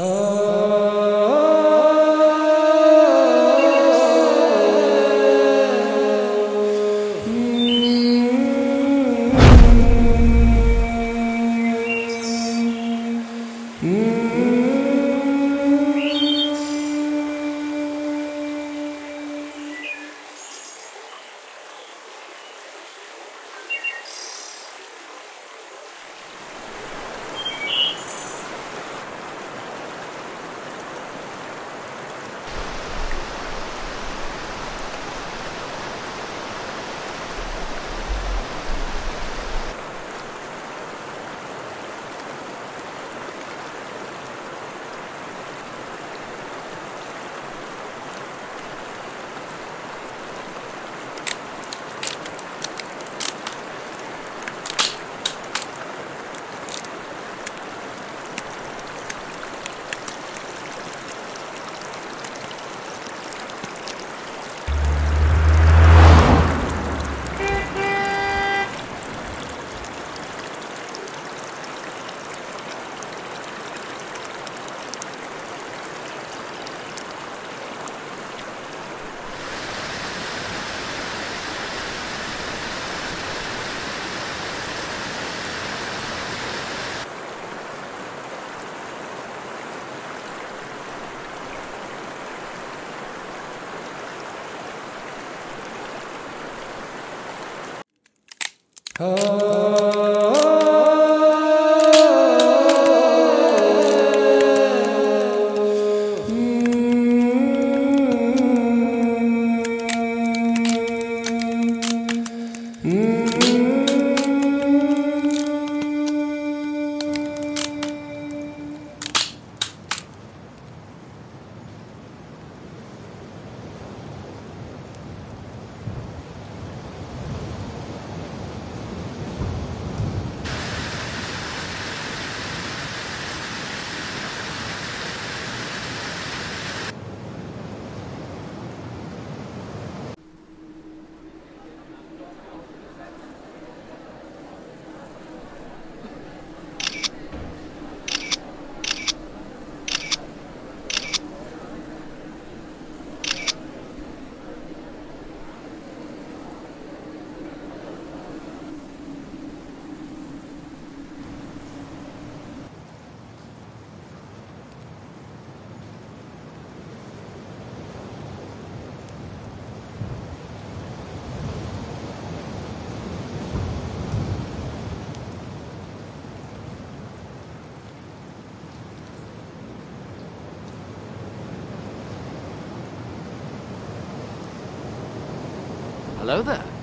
Oh. Mm. Hello there.